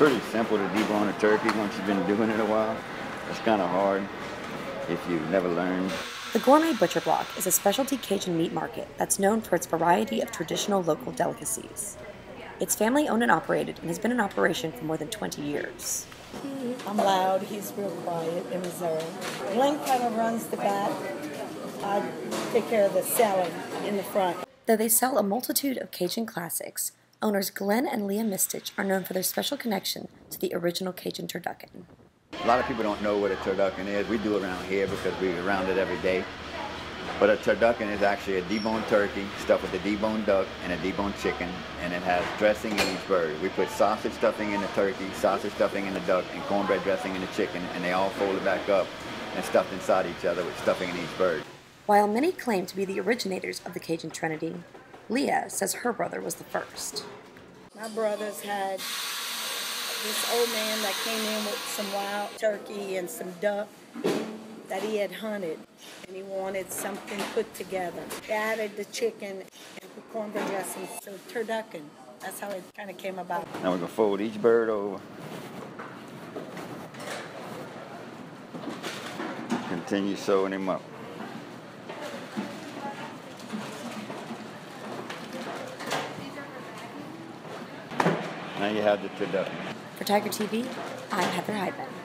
pretty simple to debone a turkey once you've been doing it a while. It's kind of hard if you've never learned. The Gourmet Butcher Block is a specialty Cajun meat market that's known for its variety of traditional local delicacies. It's family owned and operated and has been in operation for more than 20 years. I'm loud, he's real quiet and reserved. Glenn kind of runs the back. I take care of the selling in the front. Though they sell a multitude of Cajun classics, owners Glenn and Leah Mistich are known for their special connection to the original Cajun turducken. A lot of people don't know what a turducken is. We do around here because we're around it every day. But a turducken is actually a deboned turkey stuffed with a deboned duck and a deboned chicken, and it has dressing in each bird. We put sausage stuffing in the turkey, sausage stuffing in the duck, and cornbread dressing in the chicken, and they all folded back up and stuffed inside each other with stuffing in each bird. While many claim to be the originators of the Cajun Trinity, Leah says her brother was the first. My brothers had this old man that came in with some wild turkey and some duck that he had hunted and he wanted something put together. They added the chicken and the cornbread dressing, so turducken. That's how it kind of came about. Now we're gonna fold each bird over. Continue sewing him up. Now you have the turducken. For Tiger TV, I'm Heather Heidman.